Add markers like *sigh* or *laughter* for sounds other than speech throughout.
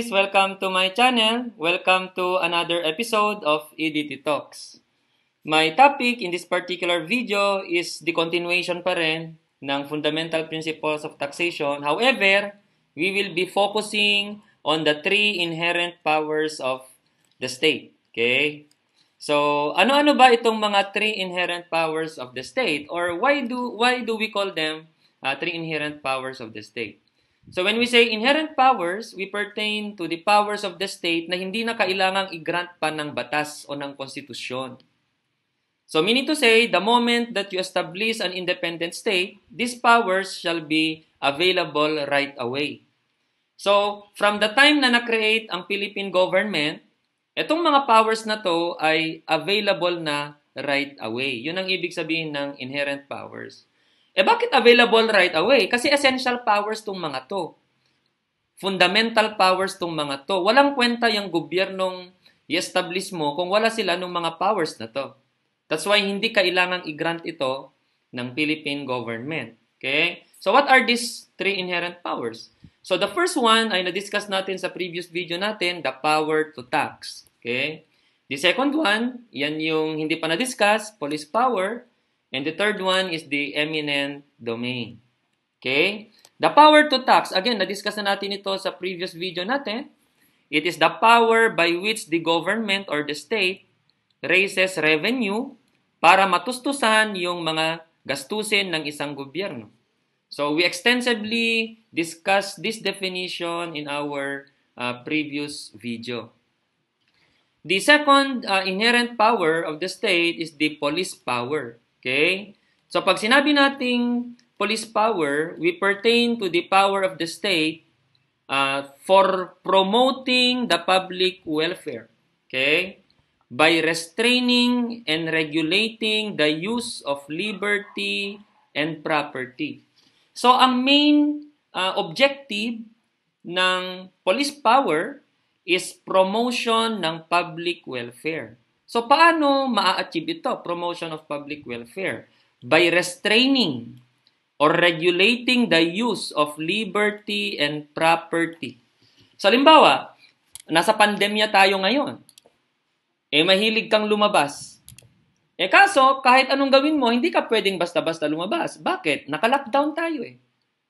guys! Welcome to my channel. Welcome to another episode of EDT Talks. My topic in this particular video is the continuation pa rin ng fundamental principles of taxation. However, we will be focusing on the three inherent powers of the state. Okay? So, ano-ano ba itong mga three inherent powers of the state or why do why do we call them uh, three inherent powers of the state? So when we say inherent powers, we pertain to the powers of the state na hindi na kailangang i-grant pa ng batas o ng konstitusyon. So meaning to say, the moment that you establish an independent state, these powers shall be available right away. So from the time na na-create ang Philippine government, itong mga powers na to ay available na right away. Yun ang ibig sabihin ng inherent powers. Eh bakit available right away? Kasi essential powers tong mga to. Fundamental powers tong mga to. Walang kwenta yung gobyernong i-establish mo kung wala sila ng mga powers na to. That's why hindi kailangang i-grant ito ng Philippine government. Okay? So what are these three inherent powers? So the first one ay na-discuss natin sa previous video natin, the power to tax. Okay? The second one, yan yung hindi pa na-discuss, police power. And the third one is the eminent domain. Okay? The power to tax, again, na-discuss na natin ito sa previous video natin. It is the power by which the government or the state raises revenue para matustusan yung mga gastusin ng isang gobyerno. So, we extensively discussed this definition in our uh, previous video. The second uh, inherent power of the state is the police power. Okay? So pag sinabi nating police power, we pertain to the power of the state uh, for promoting the public welfare. Okay? By restraining and regulating the use of liberty and property. So ang main uh, objective ng police power is promotion ng public welfare. So, paano maa-achieve ito? Promotion of public welfare. By restraining or regulating the use of liberty and property. So, halimbawa, nasa pandemya tayo ngayon. Eh, mahilig kang lumabas. Eh, kaso, kahit anong gawin mo, hindi ka pwedeng basta-basta lumabas. Bakit? Naka-lockdown tayo eh.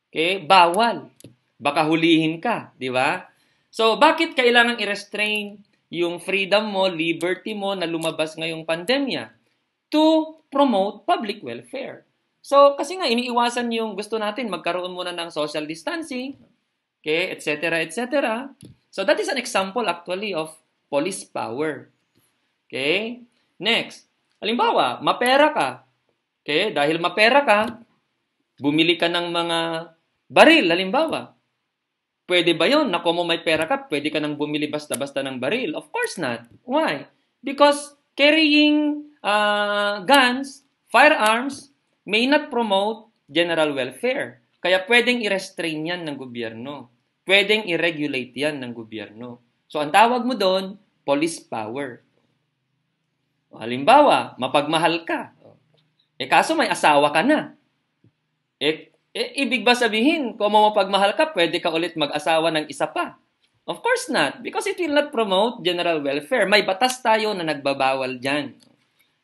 Okay? Bawal. Baka hulihin ka, di ba? So, bakit kailangan i-restrain yung freedom mo, liberty mo na lumabas ngayong pandemya to promote public welfare. So, kasi nga, iniiwasan yung gusto natin, magkaroon muna ng social distancing, okay, etc., etc. So, that is an example actually of police power. Okay? Next, halimbawa, mapera ka. Okay? Dahil mapera ka, bumili ka ng mga baril, halimbawa. Pwede ba yon na kung may pera ka, pwede ka nang bumili basta-basta ng baril? Of course not. Why? Because carrying uh, guns, firearms, may not promote general welfare. Kaya pwedeng i-restrain yan ng gobyerno. Pwedeng i-regulate yan ng gobyerno. So, ang tawag mo doon, police power. Halimbawa, mapagmahal ka. Eh, kaso may asawa ka na. Eh, eh, ibig ba sabihin, kung mapagmahal ka, pwede ka ulit mag-asawa ng isa pa? Of course not, because it will not promote general welfare. May batas tayo na nagbabawal dyan.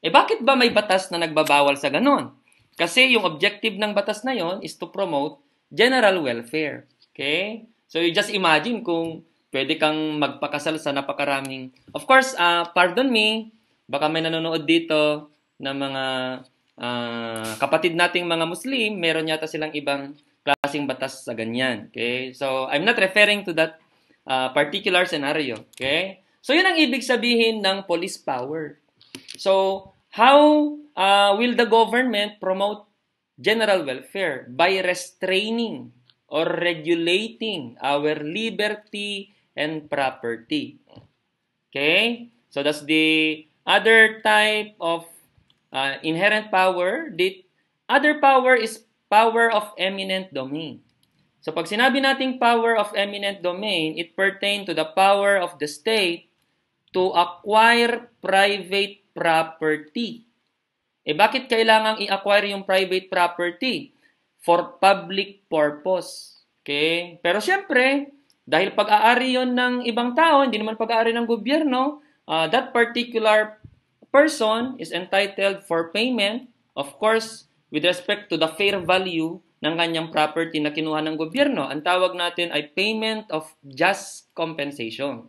Eh bakit ba may batas na nagbabawal sa ganon? Kasi yung objective ng batas na yon is to promote general welfare. Okay? So you just imagine kung pwede kang magpakasal sa napakaraming... Of course, uh, pardon me, baka may nanonood dito na mga uh, kapatid nating mga Muslim, meron yata silang ibang klaseng batas sa ganyan. Okay? So, I'm not referring to that uh, particular scenario. Okay? So, yun ang ibig sabihin ng police power. So, how uh, will the government promote general welfare? By restraining or regulating our liberty and property. Okay? So, that's the other type of uh, inherent power, the other power is power of eminent domain. So pag sinabi nating power of eminent domain, it pertain to the power of the state to acquire private property. Eh bakit kailangang i-acquire yung private property? For public purpose. Okay? Pero siyempre, Dahil pag-aari yon ng ibang tao, hindi naman pag-aari ng gobyerno, uh, that particular person is entitled for payment, of course, with respect to the fair value ng kanyang property na kinuha ng gobyerno. Ang tawag natin ay payment of just compensation.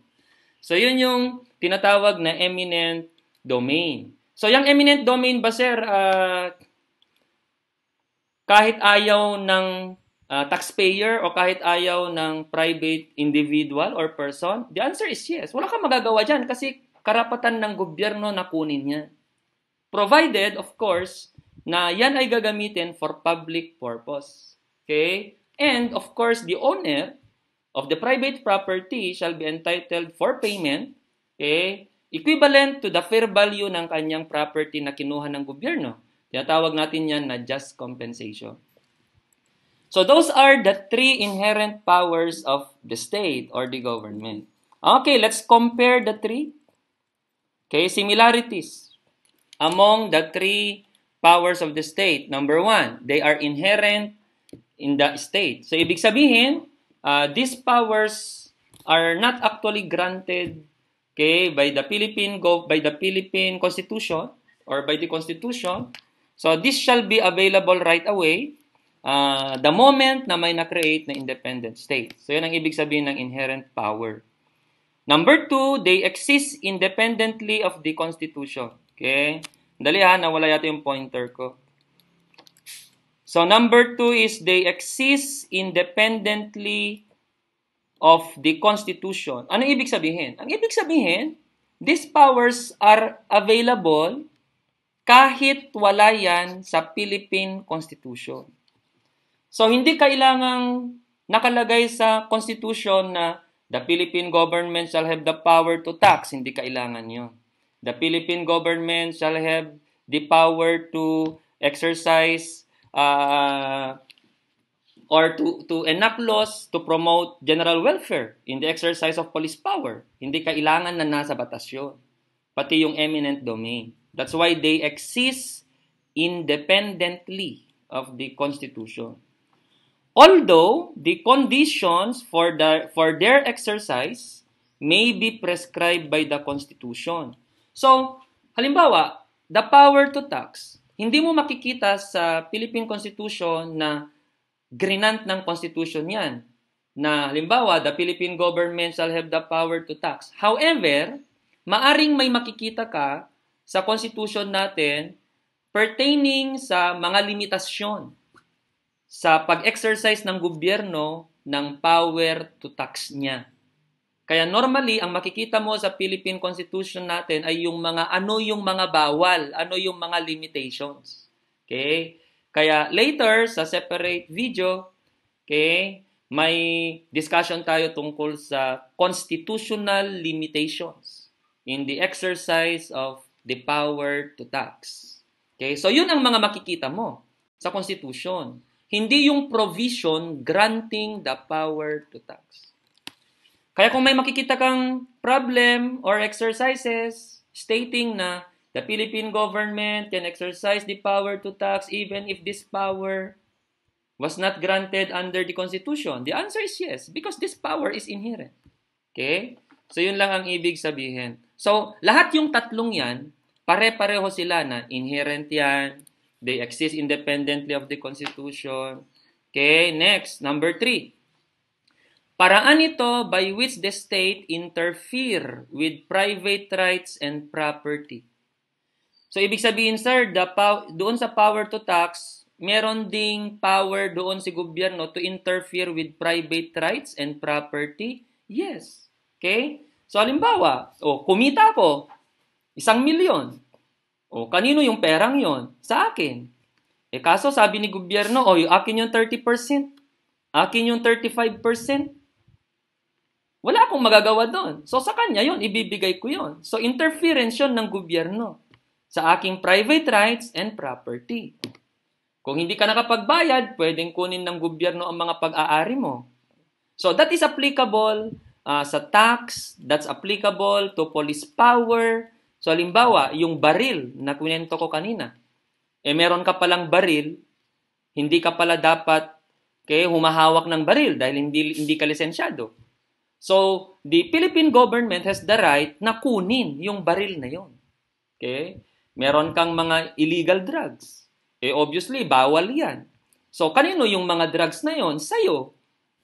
So, yun yung tinatawag na eminent domain. So, yung eminent domain ba, sir, uh, kahit ayaw ng uh, taxpayer o kahit ayaw ng private individual or person? The answer is yes. Wala kang magagawa dyan kasi karapatan ng gobyerno na kunin niya. Provided, of course, na yan ay gagamitin for public purpose. Okay? And, of course, the owner of the private property shall be entitled for payment, okay, equivalent to the fair value ng kanyang property na kinuha ng gobyerno. Tinatawag natin yan na just compensation. So those are the three inherent powers of the state or the government. Okay, let's compare the three. Okay, similarities among the three powers of the state. Number one, they are inherent in the state. So ibig sabihin, uh, these powers are not actually granted okay, by the Philippine go by the Philippine Constitution or by the Constitution. So this shall be available right away uh, the moment na may na-create na independent state. So, yan ang ibig sabihin ng inherent power. Number two, they exist independently of the Constitution. Okay? Dali ha, nawala yata yung pointer ko. So, number two is they exist independently of the Constitution. Ano ibig sabihin? Ang ibig sabihin, these powers are available kahit wala yan sa Philippine Constitution. So, hindi kailangang nakalagay sa Constitution na the Philippine government shall have the power to tax. Hindi kailangan yon. The Philippine government shall have the power to exercise uh, or to, to enact laws to promote general welfare in the exercise of police power. Hindi kailangan na nasa batas yun. Pati yung eminent domain. That's why they exist independently of the Constitution. Although the conditions for, the, for their exercise may be prescribed by the Constitution. So, halimbawa, the power to tax, hindi mo makikita sa Philippine Constitution na grinant ng Constitution yan. Na halimbawa, the Philippine government shall have the power to tax. However, maaring may makikita ka sa Constitution natin pertaining sa mga limitasyon sa pag-exercise ng gobyerno ng power to tax niya. Kaya normally, ang makikita mo sa Philippine Constitution natin ay yung mga ano yung mga bawal, ano yung mga limitations. Okay? Kaya later, sa separate video, okay, may discussion tayo tungkol sa constitutional limitations in the exercise of the power to tax. Okay? So, yun ang mga makikita mo sa Constitution. Hindi yung provision granting the power to tax. Kaya kung may makikita kang problem or exercises stating na the Philippine government can exercise the power to tax even if this power was not granted under the Constitution? The answer is yes, because this power is inherent. Okay? So, yun lang ang ibig sabihin. So, lahat yung tatlong yan, pare-pareho sila na inherent yan, They exist independently of the Constitution. Okay, next, number three. Paraan ito by which the state interfere with private rights and property. So, ibig sabihin, sir, the pow- doon sa power to tax, meron ding power doon si gobyerno to interfere with private rights and property? Yes. Okay? So, halimbawa, oh, kumita ako, isang milyon. O, kanino yung perang yon? Sa akin. Eh kaso sabi ni gobyerno, o, akin yung 30%. Akin yung 35%. Wala akong magagawa doon. So sa kanya yon ibibigay ko yon. So interference yon ng gobyerno sa aking private rights and property. Kung hindi ka nakapagbayad, pwedeng kunin ng gobyerno ang mga pag-aari mo. So that is applicable uh, sa tax, that's applicable to police power, So, halimbawa, yung baril na kunento ko kanina, eh meron ka palang baril, hindi ka pala dapat kay humahawak ng baril dahil hindi hindi ka lisensyado. So, the Philippine government has the right na kunin yung baril na yon. Okay? Meron kang mga illegal drugs. Eh, obviously, bawal yan. So, kanino yung mga drugs na yon? Sa'yo.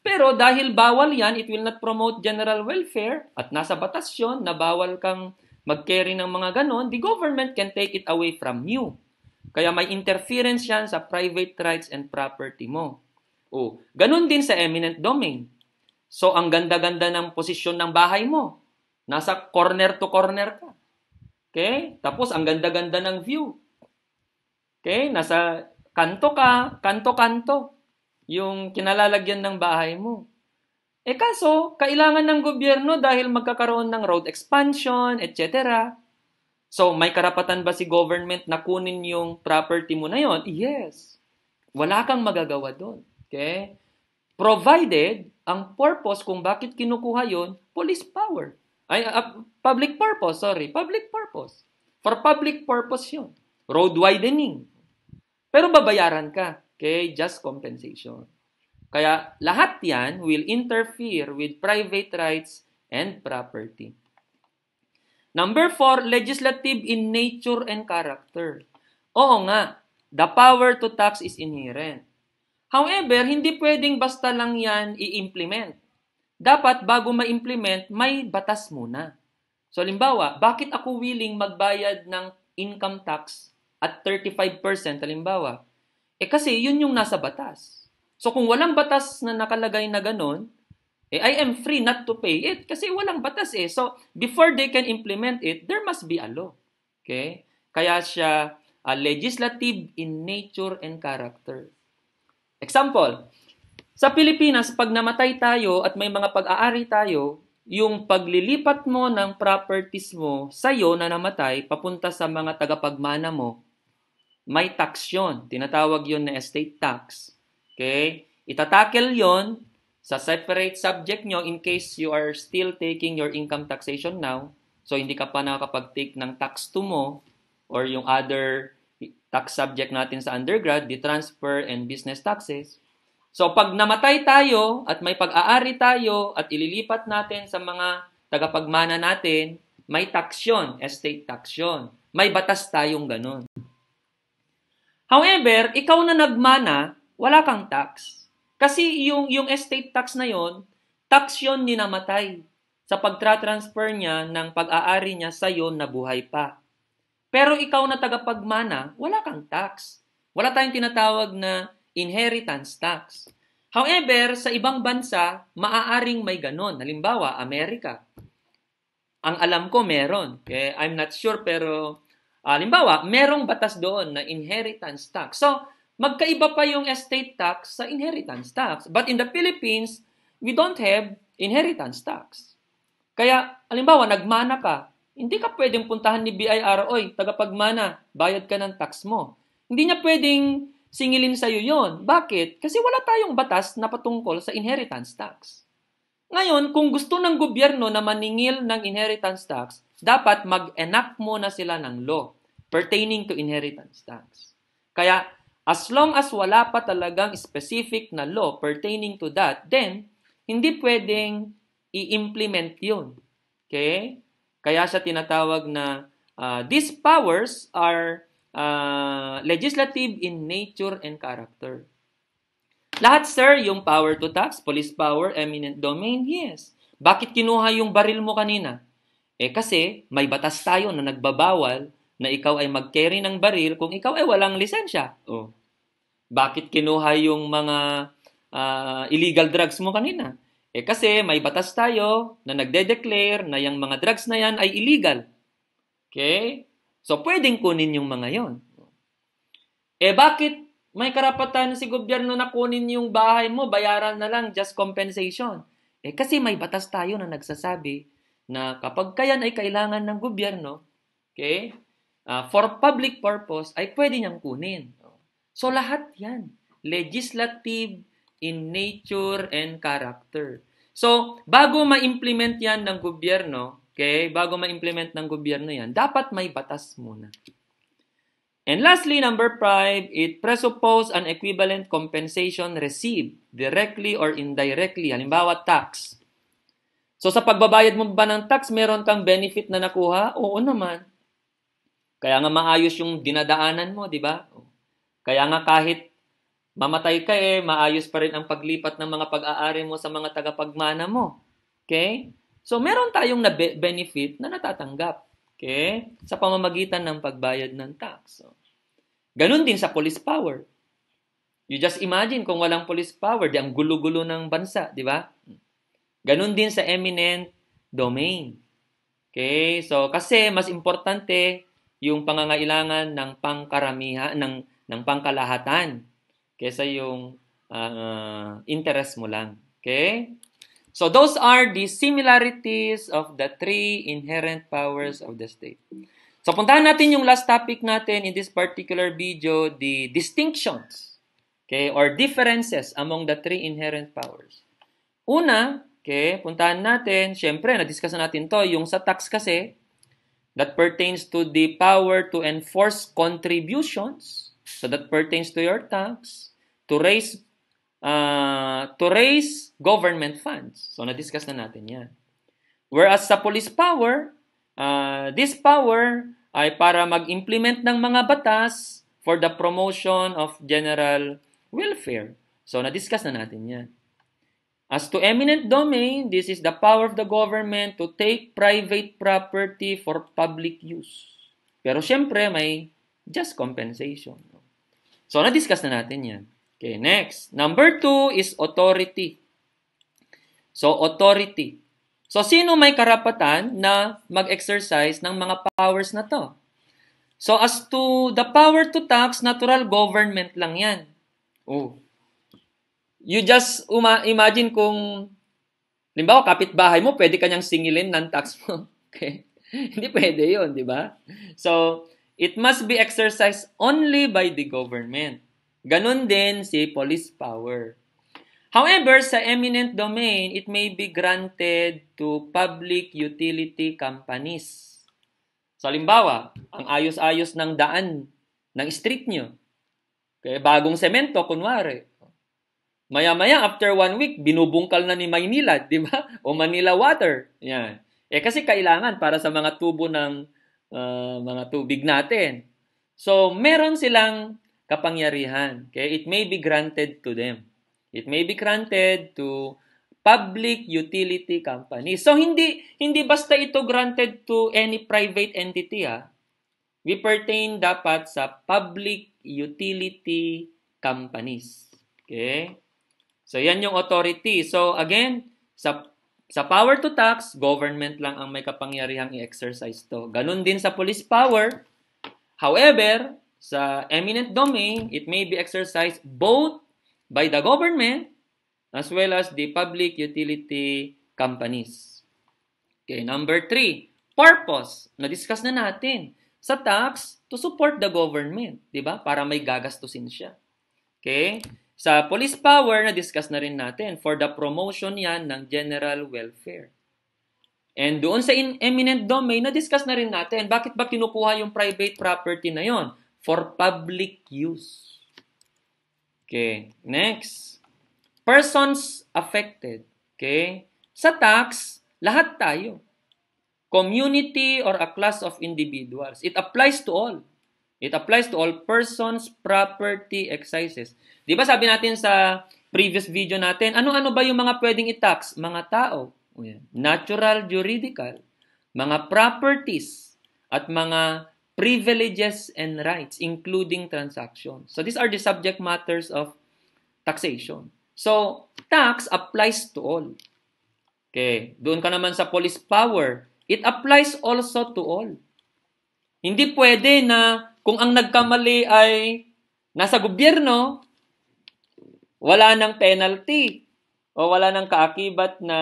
Pero dahil bawal yan, it will not promote general welfare at nasa batas yun na bawal kang mag-carry ng mga ganon, the government can take it away from you. Kaya may interference yan sa private rights and property mo. O, ganun din sa eminent domain. So, ang ganda-ganda ng posisyon ng bahay mo. Nasa corner to corner ka. Okay? Tapos, ang ganda-ganda ng view. Okay? Nasa kanto ka, kanto-kanto. Yung kinalalagyan ng bahay mo. Eh kaso, kailangan ng gobyerno dahil magkakaroon ng road expansion, etc. So, may karapatan ba si government na kunin yung property mo na yon? Yes. Wala kang magagawa doon. Okay? Provided, ang purpose kung bakit kinukuha yon, police power. Ay, uh, public purpose, sorry. Public purpose. For public purpose yun. Road widening. Pero babayaran ka. Okay? Just compensation. Kaya lahat yan will interfere with private rights and property. Number four, legislative in nature and character. Oo nga, the power to tax is inherent. However, hindi pwedeng basta lang yan i-implement. Dapat bago ma-implement, may batas muna. So, limbawa, bakit ako willing magbayad ng income tax at 35%, halimbawa? Eh kasi yun yung nasa batas. So kung walang batas na nakalagay na ganun, eh, I am free not to pay it kasi walang batas eh. So before they can implement it, there must be a law. Okay? Kaya siya uh, legislative in nature and character. Example, sa Pilipinas, pag namatay tayo at may mga pag-aari tayo, yung paglilipat mo ng properties mo sa'yo na namatay papunta sa mga tagapagmana mo, may tax yun. Tinatawag yun na estate tax. Okay? Itatakel yon sa separate subject nyo in case you are still taking your income taxation now. So, hindi ka pa nakakapag-take ng tax to mo or yung other tax subject natin sa undergrad, the transfer and business taxes. So, pag namatay tayo at may pag-aari tayo at ililipat natin sa mga tagapagmana natin, may tax yun, estate tax yun. May batas tayong ganun. However, ikaw na nagmana, wala kang tax. Kasi yung, yung estate tax na yon, tax yon ni namatay sa pagtra-transfer niya ng pag-aari niya sa yon na buhay pa. Pero ikaw na tagapagmana, wala kang tax. Wala tayong tinatawag na inheritance tax. However, sa ibang bansa, maaaring may ganon. Halimbawa, Amerika. Ang alam ko meron. Okay? I'm not sure pero halimbawa, merong batas doon na inheritance tax. So, Magkaiba pa yung estate tax sa inheritance tax. But in the Philippines, we don't have inheritance tax. Kaya, alimbawa, nagmana ka, hindi ka pwedeng puntahan ni BIR, oy, tagapagmana, bayad ka ng tax mo. Hindi niya pwedeng singilin sa'yo yon. Bakit? Kasi wala tayong batas na patungkol sa inheritance tax. Ngayon, kung gusto ng gobyerno na maningil ng inheritance tax, dapat mag-enact muna sila ng law pertaining to inheritance tax. Kaya, As long as wala pa talagang specific na law pertaining to that, then hindi pwedeng i-implement yun. Okay? Kaya siya tinatawag na uh, these powers are uh, legislative in nature and character. Lahat, sir, yung power to tax, police power, eminent domain, yes. Bakit kinuha yung baril mo kanina? Eh kasi may batas tayo na nagbabawal na ikaw ay mag-carry ng baril kung ikaw ay walang lisensya. Oh. Bakit kinuha yung mga uh, illegal drugs mo kanina? Eh kasi may batas tayo na nagde-declare na yung mga drugs na yan ay illegal. Okay? So pwedeng kunin yung mga yon. Eh bakit may karapatan si gobyerno na kunin yung bahay mo, bayaran na lang just compensation? Eh kasi may batas tayo na nagsasabi na kapag kayan ay kailangan ng gobyerno, okay, uh, for public purpose, ay pwede niyang kunin. So lahat yan. Legislative in nature and character. So, bago ma-implement yan ng gobyerno, okay, bago ma-implement ng gobyerno yan, dapat may batas muna. And lastly, number five, it presuppose an equivalent compensation received directly or indirectly. Halimbawa, tax. So sa pagbabayad mo ba ng tax, meron kang benefit na nakuha? Oo naman. Kaya nga maayos yung dinadaanan mo, di ba? Kaya nga kahit mamatay ka eh, maayos pa rin ang paglipat ng mga pag-aari mo sa mga tagapagmana mo. Okay? So meron tayong na benefit na natatanggap. Okay? Sa pamamagitan ng pagbayad ng tax. So, ganun din sa police power. You just imagine kung walang police power, di ang gulo-gulo ng bansa, di ba? Ganun din sa eminent domain. Okay? So, kasi mas importante yung pangangailangan ng pangkaramihan, ng, ng pangkalahatan kesa yung uh, interest mo lang. Okay? So those are the similarities of the three inherent powers of the state. So puntahan natin yung last topic natin in this particular video, the distinctions, okay, or differences among the three inherent powers. Una, okay, puntahan natin, syempre, na-discuss natin to, yung sa tax kasi, that pertains to the power to enforce contributions. So that pertains to your tax, to raise uh, to raise government funds. So na-discuss na natin 'yan. Whereas sa police power, uh, this power ay para mag-implement ng mga batas for the promotion of general welfare. So na-discuss na natin 'yan. As to eminent domain, this is the power of the government to take private property for public use. Pero syempre, may just compensation. So, na-discuss na natin yan. Okay, next. Number two is authority. So, authority. So, sino may karapatan na mag-exercise ng mga powers na to? So, as to the power to tax, natural government lang yan. Oh, you just uma- imagine kung, limbawa, kapitbahay mo, pwede kanyang singilin ng tax mo. *laughs* Okay? Hindi pwede yun, di ba? So, it must be exercised only by the government. Ganon din si police power. However, sa eminent domain, it may be granted to public utility companies. So, halimbawa, ang ayos-ayos ng daan ng street nyo. Okay, bagong semento, kunwari. Maya-maya, after one week, binubungkal na ni Maynila, *laughs* di ba? O Manila Water. Yan. Eh kasi kailangan para sa mga tubo ng uh, mga tubig natin. So, meron silang kapangyarihan. Okay? It may be granted to them. It may be granted to public utility company. So hindi hindi basta ito granted to any private entity ah. We pertain dapat sa public utility companies. Okay? So, yan yung authority. So, again, sa, sa power to tax, government lang ang may kapangyarihang i-exercise to. Ganun din sa police power. However, sa eminent domain, it may be exercised both by the government as well as the public utility companies. Okay, number three, purpose. Na-discuss na natin. Sa tax, to support the government, di ba? Para may gagastusin siya. Okay? Sa police power, na-discuss na rin natin, for the promotion yan ng general welfare. And doon sa in eminent domain, na-discuss na rin natin, bakit ba kinukuha yung private property na yon For public use. Okay, next. Persons affected. Okay? Sa tax, lahat tayo. Community or a class of individuals. It applies to all. It applies to all persons, property, excises. Di ba sabi natin sa previous video natin, ano-ano ba yung mga pwedeng i-tax? Mga tao. Natural, juridical. Mga properties. At mga privileges and rights, including transactions. So these are the subject matters of taxation. So, tax applies to all. Okay, doon ka naman sa police power. It applies also to all. Hindi pwede na kung ang nagkamali ay nasa gobyerno, wala ng penalty o wala ng kaakibat na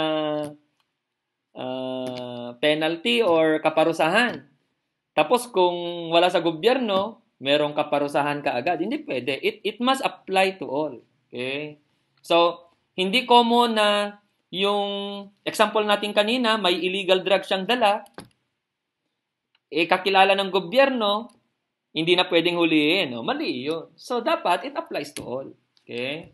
uh, penalty or kaparusahan. Tapos kung wala sa gobyerno, merong kaparusahan ka agad. Hindi pwede. It, it must apply to all. Okay? So, hindi common na yung example natin kanina, may illegal drug siyang dala, eh kakilala ng gobyerno, hindi na pwedeng hulihin. No? Mali yun. So, dapat it applies to all. Okay?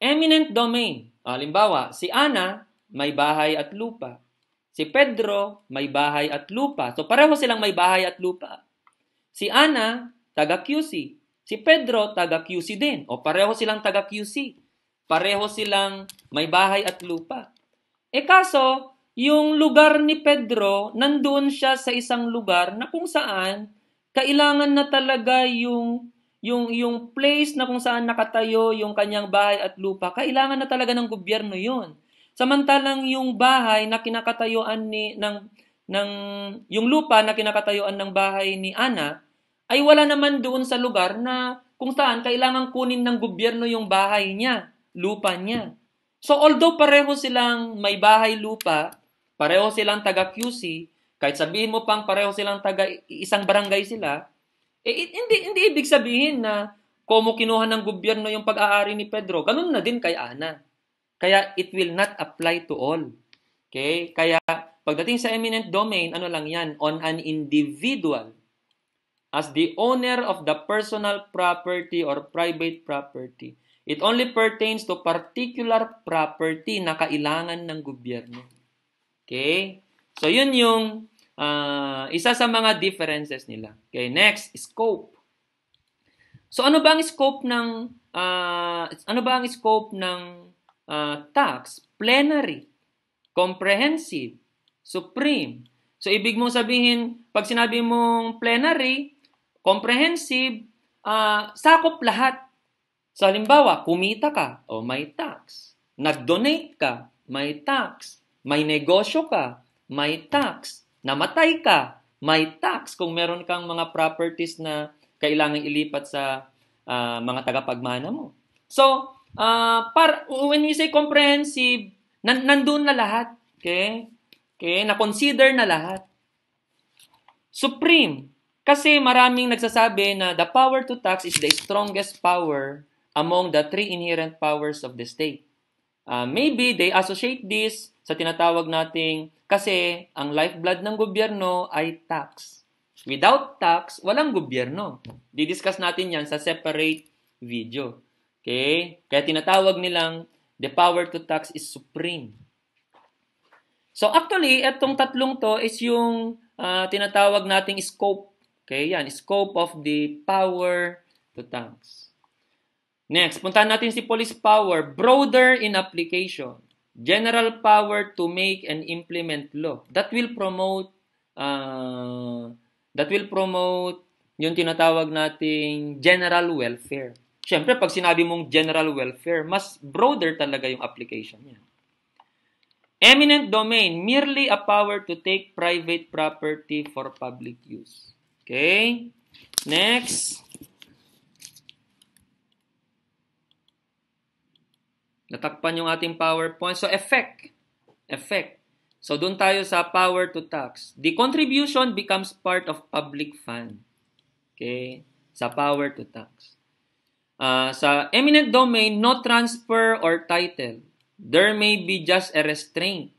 Eminent domain. Halimbawa, si Ana, may bahay at lupa. Si Pedro, may bahay at lupa. So pareho silang may bahay at lupa. Si Ana, taga QC. Si Pedro, taga QC din. O pareho silang taga QC. Pareho silang may bahay at lupa. E kaso, yung lugar ni Pedro, nandoon siya sa isang lugar na kung saan kailangan na talaga yung yung yung place na kung saan nakatayo yung kanyang bahay at lupa, kailangan na talaga ng gobyerno 'yon. Samantalang yung bahay na kinakatayuan ni ng ng yung lupa na kinakatayuan ng bahay ni Ana ay wala naman doon sa lugar na kung saan kailangan kunin ng gobyerno yung bahay niya, lupa niya. So although pareho silang may bahay lupa, pareho silang taga QC, kahit sabihin mo pang pareho silang taga isang barangay sila, eh, hindi, hindi ibig sabihin na komo kinuha ng gobyerno yung pag-aari ni Pedro, ganun na din kay Ana. Kaya it will not apply to all. Okay? Kaya pagdating sa eminent domain, ano lang yan? On an individual as the owner of the personal property or private property It only pertains to particular property na kailangan ng gobyerno. Okay? So, yun yung uh, isa sa mga differences nila. Okay, next, scope. So, ano ba ang scope ng uh, ano ba ang scope ng uh, tax? Plenary, comprehensive, supreme. So, ibig mong sabihin, pag sinabi mong plenary, comprehensive, uh, sakop lahat So halimbawa, kumita ka, o may tax. Nag-donate ka, may tax. May negosyo ka, may tax. Namatay ka, may tax kung meron kang mga properties na kailangan ilipat sa uh, mga tagapagmana mo. So, uh, par, when we say comprehensive, nan, nandun na lahat. Okay? Okay? Na-consider na lahat. Supreme. Kasi maraming nagsasabi na the power to tax is the strongest power among the three inherent powers of the state. Uh, maybe they associate this sa tinatawag nating kasi ang lifeblood ng gobyerno ay tax. Without tax, walang gobyerno. Didiscuss natin yan sa separate video. Okay? Kaya tinatawag nilang the power to tax is supreme. So actually, itong tatlong to is yung uh, tinatawag nating scope. Okay, yan, scope of the power to tax. Next, puntahan natin si police power. Broader in application. General power to make and implement law. That will promote uh, that will promote yung tinatawag nating general welfare. Siyempre, pag sinabi mong general welfare, mas broader talaga yung application niya. Eminent domain, merely a power to take private property for public use. Okay? Next. Natakpan yung ating PowerPoint. So, effect. Effect. So, doon tayo sa power to tax. The contribution becomes part of public fund. Okay? Sa power to tax. Uh, sa eminent domain, no transfer or title. There may be just a restraint.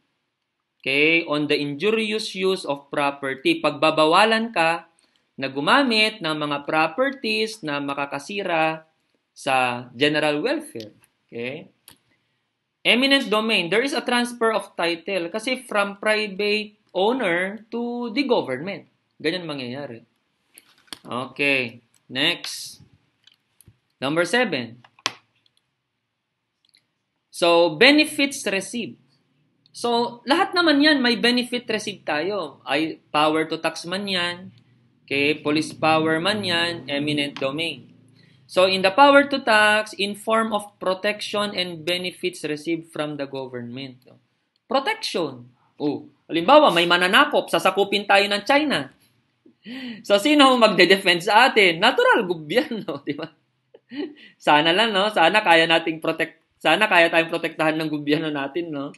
Okay? On the injurious use of property. Pagbabawalan ka na gumamit ng mga properties na makakasira sa general welfare. Okay? Eminent domain, there is a transfer of title kasi from private owner to the government. Ganyan mangyayari. Okay, next. Number seven. So, benefits received. So, lahat naman yan, may benefit received tayo. Ay, power to tax man yan, okay, police power man yan, eminent domain. So, in the power to tax, in form of protection and benefits received from the government. Protection. Oh, halimbawa, may mananakop, sasakupin tayo ng China. *laughs* So, sino magde-defend sa atin? Natural, gobyerno, *laughs* di ba? Sana lang, no? Sana kaya nating protect, sana kaya tayong protektahan ng gobyerno natin, no?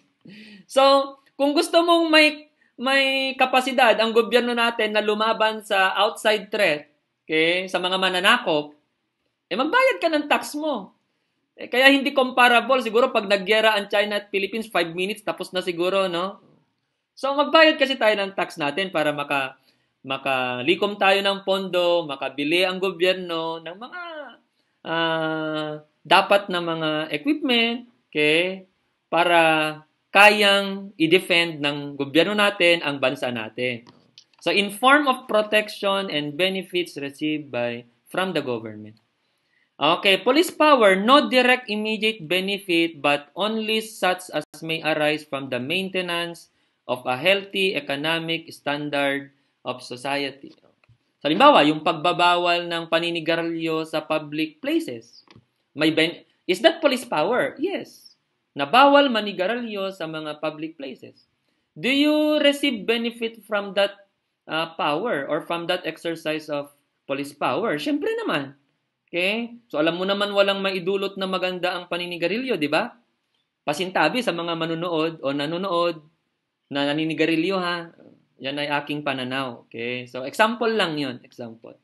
So, kung gusto mong may may kapasidad ang gobyerno natin na lumaban sa outside threat, okay, sa mga mananakop, eh magbayad ka ng tax mo. Eh, kaya hindi comparable. Siguro pag nagyera ang China at Philippines, 5 minutes, tapos na siguro, no? So magbayad kasi tayo ng tax natin para maka makalikom tayo ng pondo, makabili ang gobyerno ng mga uh, dapat na mga equipment, okay? Para kayang i-defend ng gobyerno natin ang bansa natin. So in form of protection and benefits received by from the government. Okay, police power, no direct immediate benefit but only such as may arise from the maintenance of a healthy economic standard of society. So, halimbawa, yung pagbabawal ng paninigarilyo sa public places. May ben- Is that police power? Yes. Nabawal manigarilyo sa mga public places. Do you receive benefit from that uh, power or from that exercise of police power? Siyempre naman. Okay? So alam mo naman walang maidulot na maganda ang paninigarilyo, di ba? Pasintabi sa mga manunood o nanonood na naninigarilyo ha. Yan ay aking pananaw. Okay? So example lang yon Example.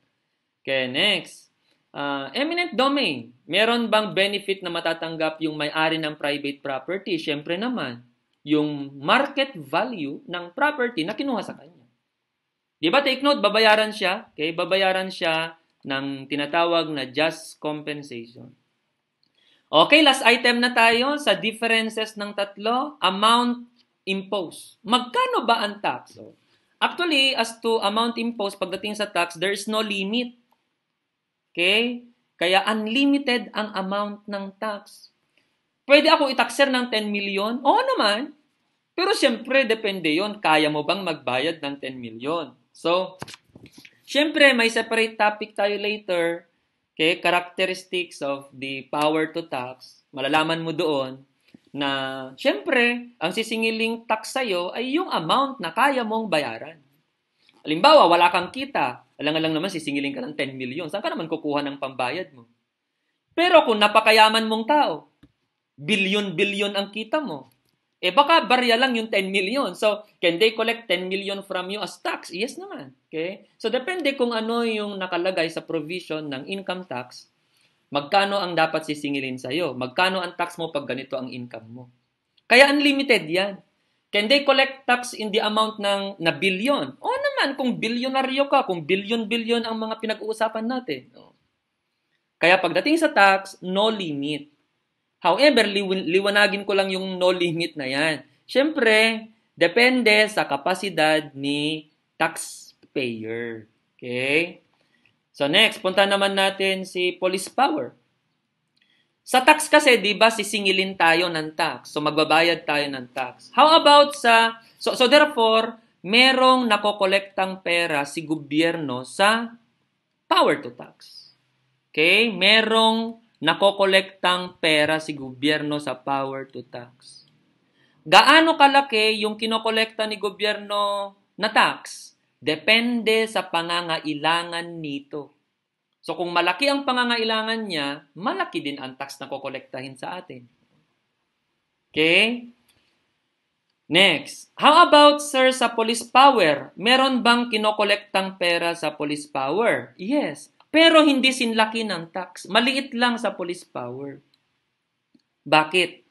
Okay, next. Uh, eminent domain. Meron bang benefit na matatanggap yung may-ari ng private property? Siyempre naman. Yung market value ng property na kinuha sa kanya. Di ba? Take note, babayaran siya. Okay? Babayaran siya ng tinatawag na just compensation. Okay, last item na tayo sa differences ng tatlo. Amount imposed. Magkano ba ang tax? Actually, as to amount imposed, pagdating sa tax, there is no limit. Okay? Kaya unlimited ang amount ng tax. Pwede ako itaxer ng 10 million? Oo naman. Pero siyempre, depende yon Kaya mo bang magbayad ng 10 million? So, Siyempre, may separate topic tayo later. Okay, characteristics of the power to tax. Malalaman mo doon na siyempre, ang sisingiling tax sa'yo ay yung amount na kaya mong bayaran. Halimbawa, wala kang kita. Alang-alang naman, sisingiling ka ng 10 million. Saan ka naman kukuha ng pambayad mo? Pero kung napakayaman mong tao, bilyon-bilyon ang kita mo, eh baka barya lang yung 10 million. So, can they collect 10 million from you as tax? Yes naman. Okay? So, depende kung ano yung nakalagay sa provision ng income tax, magkano ang dapat sisingilin sa'yo, magkano ang tax mo pag ganito ang income mo. Kaya unlimited yan. Can they collect tax in the amount ng na billion? O naman, kung bilyonaryo ka, kung billion-billion ang mga pinag-uusapan natin. Kaya pagdating sa tax, no limit. However, liw- liwanagin ko lang yung no limit na yan. Siyempre, depende sa kapasidad ni taxpayer. Okay? So next, punta naman natin si police power. Sa tax kasi, di ba, sisingilin tayo ng tax. So magbabayad tayo ng tax. How about sa, so, so therefore, merong nakokolektang pera si gobyerno sa power to tax. Okay? Merong nakokolektang pera si gobyerno sa power to tax. Gaano kalaki yung kinokolekta ni gobyerno na tax? Depende sa pangangailangan nito. So kung malaki ang pangangailangan niya, malaki din ang tax na kokolektahin sa atin. Okay? Next. How about, sir, sa police power? Meron bang kinokolektang pera sa police power? Yes. Pero hindi sinlaki ng tax. Maliit lang sa police power. Bakit?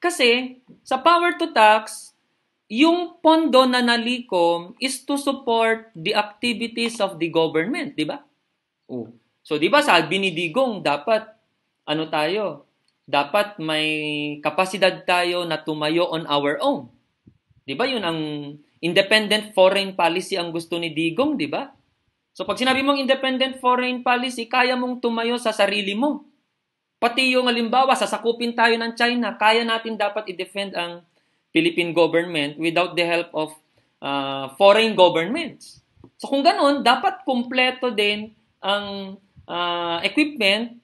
Kasi sa power to tax, yung pondo na nalikom is to support the activities of the government, di ba? Oh. So, di ba sabi ni Digong, dapat, ano tayo, dapat may kapasidad tayo na tumayo on our own. Di ba yun ang independent foreign policy ang gusto ni Digong, di ba? So pag sinabi mong independent foreign policy, kaya mong tumayo sa sarili mo. Pati yung halimbawa, sasakupin tayo ng China, kaya natin dapat i-defend ang Philippine government without the help of uh, foreign governments. So kung ganun, dapat kumpleto din ang uh, equipment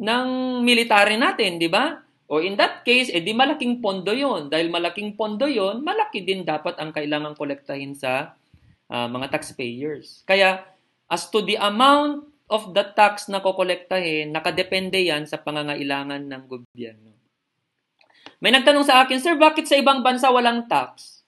ng military natin, di ba? O in that case, edi malaking pondo yon. Dahil malaking pondo yon, malaki din dapat ang kailangang kolektahin sa uh, mga taxpayers. Kaya As to the amount of the tax na kokolektahin, nakadepende yan sa pangangailangan ng gobyerno. May nagtanong sa akin, Sir, bakit sa ibang bansa walang tax?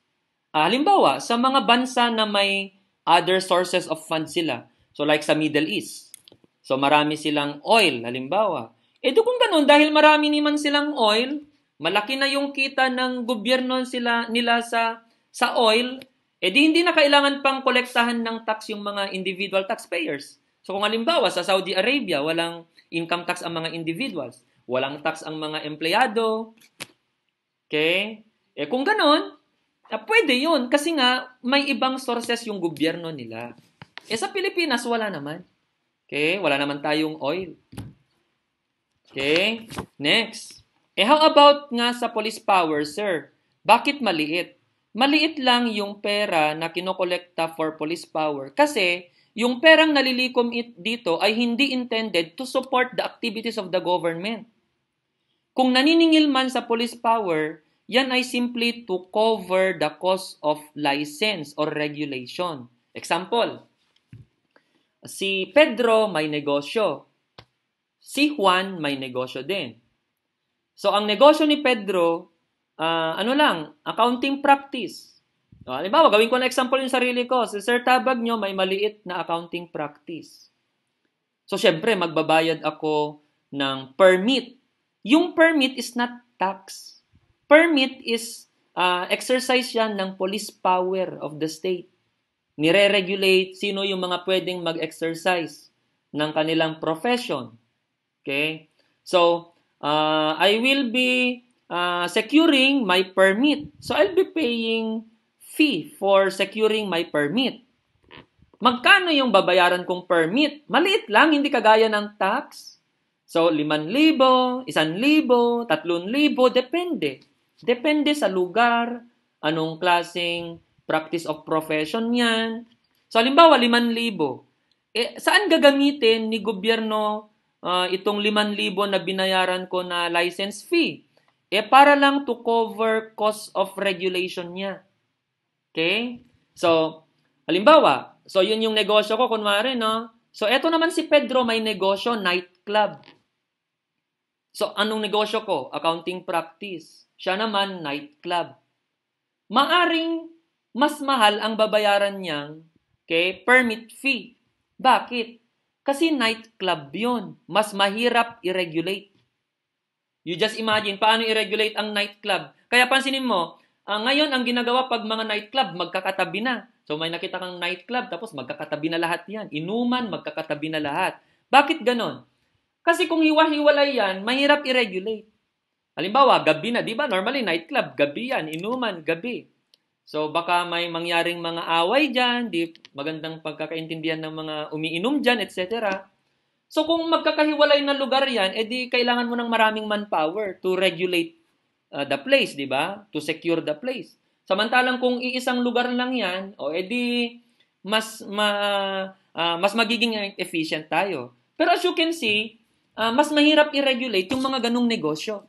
Ah, halimbawa, sa mga bansa na may other sources of funds sila, so like sa Middle East, so marami silang oil, halimbawa. E do kung ganun, dahil marami naman silang oil, malaki na yung kita ng gobyerno sila, nila sa, sa oil, eh di hindi na kailangan pang kolektahan ng tax yung mga individual taxpayers. So kung halimbawa sa Saudi Arabia, walang income tax ang mga individuals, walang tax ang mga empleyado, okay? Eh kung ganon, ah, pwede yun. Kasi nga, may ibang sources yung gobyerno nila. Eh sa Pilipinas, wala naman. Okay? Wala naman tayong oil. Okay? Next. Eh how about nga sa police power, sir? Bakit maliit? Maliit lang yung pera na kinokolekta for police power kasi yung perang nalilikom it dito ay hindi intended to support the activities of the government. Kung naniningil man sa police power, yan ay simply to cover the cost of license or regulation. Example, si Pedro may negosyo. Si Juan may negosyo din. So, ang negosyo ni Pedro, uh, ano lang, accounting practice. So, halimbawa, gawin ko na example yung sarili ko. Si Sir Tabag nyo, may maliit na accounting practice. So, syempre, magbabayad ako ng permit. Yung permit is not tax. Permit is uh, exercise yan ng police power of the state. Nire-regulate sino yung mga pwedeng mag-exercise ng kanilang profession. Okay? So, uh, I will be uh, securing my permit. So I'll be paying fee for securing my permit. Magkano yung babayaran kong permit? Maliit lang, hindi kagaya ng tax. So, 5,000, 1,000, 3,000, depende. Depende sa lugar, anong klaseng practice of profession yan. So, halimbawa, 5,000. Eh, saan gagamitin ni gobyerno uh, itong 5,000 na binayaran ko na license fee? Eh, para lang to cover cost of regulation niya. Okay? So, halimbawa, so yun yung negosyo ko, kunwari, no? So, eto naman si Pedro, may negosyo, nightclub. So, anong negosyo ko? Accounting practice. Siya naman, nightclub. Maaring mas mahal ang babayaran niyang okay, permit fee. Bakit? Kasi nightclub yun. Mas mahirap i-regulate. You just imagine, paano i-regulate ang nightclub? Kaya pansinin mo, uh, ngayon ang ginagawa pag mga nightclub, magkakatabi na. So may nakita kang nightclub, tapos magkakatabi na lahat yan. Inuman, magkakatabi na lahat. Bakit ganon? Kasi kung hiwa-hiwalay yan, mahirap i-regulate. Halimbawa, gabi na, di ba? Normally, nightclub, gabi yan. Inuman, gabi. So baka may mangyaring mga away dyan, di magandang pagkakaintindihan ng mga umiinom dyan, etc. So kung magkakahiwalay na lugar yan, edi kailangan mo ng maraming manpower to regulate uh, the place, di ba? To secure the place. Samantalang kung iisang lugar lang yan, o edi mas ma, uh, mas magiging efficient tayo. Pero as you can see, uh, mas mahirap i-regulate yung mga ganong negosyo.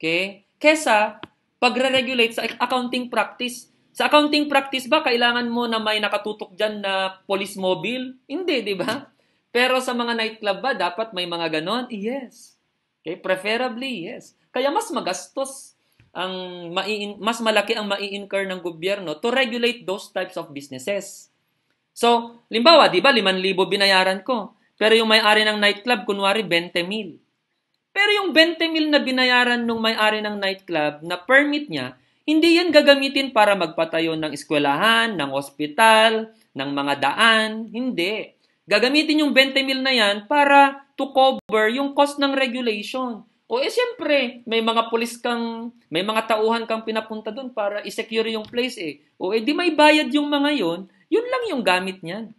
Okay? Kesa pagre-regulate sa accounting practice, sa accounting practice ba, kailangan mo na may nakatutok dyan na police mobile? Hindi, di ba? Pero sa mga nightclub ba, dapat may mga ganon? Yes. Okay, preferably, yes. Kaya mas magastos ang mai mas malaki ang mai-incur ng gobyerno to regulate those types of businesses. So, limbawa, di ba, 5,000 binayaran ko. Pero yung may-ari ng nightclub, kunwari, 20,000. Pero yung 20,000 na binayaran nung may-ari ng nightclub na permit niya, hindi yan gagamitin para magpatayo ng eskwelahan, ng ospital, ng mga daan. Hindi. Gagamitin yung 20 mil na yan para to cover yung cost ng regulation. O eh siyempre, may mga pulis kang, may mga tauhan kang pinapunta doon para i-secure yung place eh. O eh di may bayad yung mga yon, yun lang yung gamit niyan.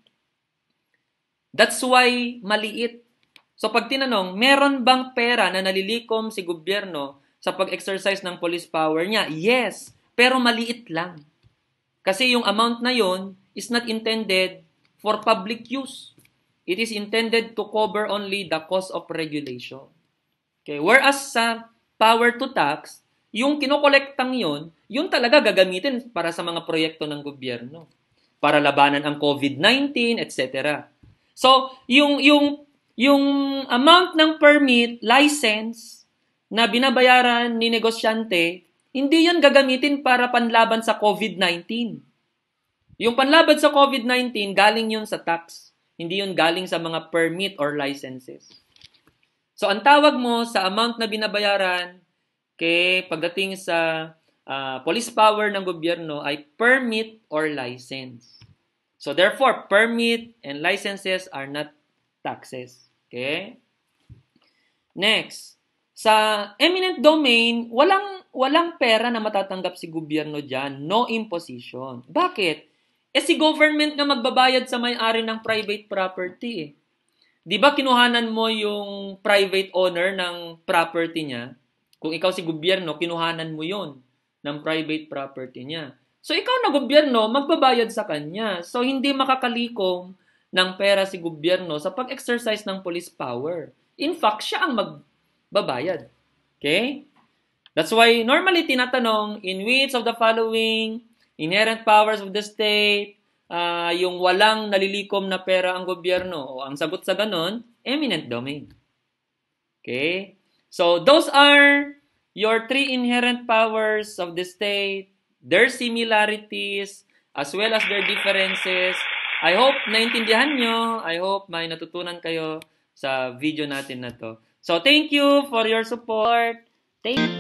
That's why maliit. So pag tinanong, meron bang pera na nalilikom si gobyerno sa pag-exercise ng police power niya? Yes, pero maliit lang. Kasi yung amount na yon is not intended for public use. It is intended to cover only the cost of regulation. Okay, whereas sa power to tax, yung kinokolektang yon, yun talaga gagamitin para sa mga proyekto ng gobyerno. Para labanan ang COVID-19, etc. So, yung, yung, yung amount ng permit, license, na binabayaran ni negosyante, hindi yan gagamitin para panlaban sa COVID-19. Yung panlaban sa COVID-19, galing yun sa tax. Hindi yun galing sa mga permit or licenses. So, ang tawag mo sa amount na binabayaran kay pagdating sa uh, police power ng gobyerno ay permit or license. So, therefore, permit and licenses are not taxes. Okay? Next, sa eminent domain, walang walang pera na matatanggap si gobyerno dyan. No imposition. Bakit? Eh si government nga magbabayad sa may-ari ng private property eh. 'Di ba kinuhanan mo yung private owner ng property niya? Kung ikaw si gobyerno, kinuhanan mo 'yon ng private property niya. So ikaw na gobyerno, magbabayad sa kanya. So hindi makakalikom ng pera si gobyerno sa pag-exercise ng police power. In fact, siya ang magbabayad. Okay? That's why normally tinatanong, in which of the following inherent powers of the state, uh, yung walang nalilikom na pera ang gobyerno, o ang sagot sa ganon, eminent domain. Okay? So, those are your three inherent powers of the state, their similarities, as well as their differences. I hope naintindihan nyo. I hope may natutunan kayo sa video natin na to. So, thank you for your support. Thank